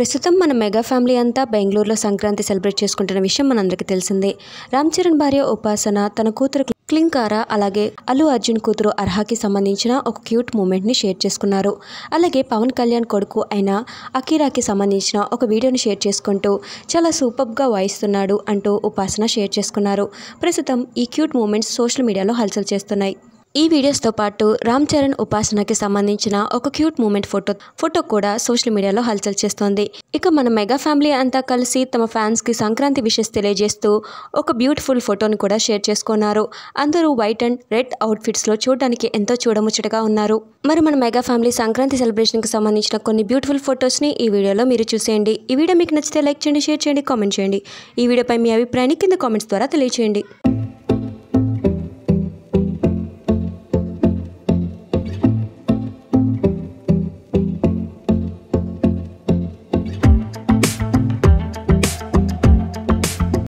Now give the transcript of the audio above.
ప్రస్తుతం మన mega family అంతా బెంగళూరులో సంక్రాంతి సెలబ్రేట్ చేసుకుంటున్న విషయం మనందరికీ తెలిసిందే. రామ్ చరణ్ భార్య ఉపాసన తన కూతురు క్లింకారా అలాగే అల్లు అర్జున్ కూతురు అర్హాకి సంబంధించిన ఒక క్యూట్ మూమెంట్ని షేర్ చేసుకున్నారు. అలాగే పవన్ కళ్యాణ్ కొడుకు అయిన అకీరాకి సంబంధించిన ఒక వీడియోని షేర్ చేసుకుంటూ చాలా సూపర్గా వాయిస్తున్నాడు అంటూ ఉపాసన షేర్ చేసుకున్నారు. ప్రస్తుతం ఈ క్యూట్ మూమెంట్స్ సోషల్ మీడియాలో హల్చల్ చేస్తున్నాయి. ఈ వీడియోస్తో పాటు రామ్ చరణ్ ఉపాసనకి సంబంధించిన ఒక క్యూట్ మూమెంట్ ఫోటో ఫోటో కూడా సోషల్ మీడియాలో హల్చల్ చేస్తోంది. ఇక మన మెగా ఫ్యామిలీ అంతా కలిసి తమ ఫ్యాన్స్కి సంక్రాంతి విషెస్ తెలియజేస్తూ ఒక బ్యూటిఫుల్ ఫోటోని కూడా షేర్ చేసుకున్నారు. అందరూ వైట్ అండ్ రెడ్ అవుట్ఫిట్స్లో చూడడానికి ఎంతో చూడముచ్చటగా ఉన్నారు. మరి మన మెగా ఫ్యామిలీ సంక్రాంతి సెలబ్రేషన్కి సంబంధించిన కొన్ని బ్యూటిఫుల్ ఫొటోస్ని ఈ వీడియోలో మీరు చూసేయండి. ఈ వీడియో మీకు నచ్చితే లైక్ చేయండి షేర్ చేయండి కామెంట్ చేయండి. ఈ వీడియోపై మీ అభిప్రాయాన్ని కింద కామెంట్స్ ద్వారా తెలియచేయండి.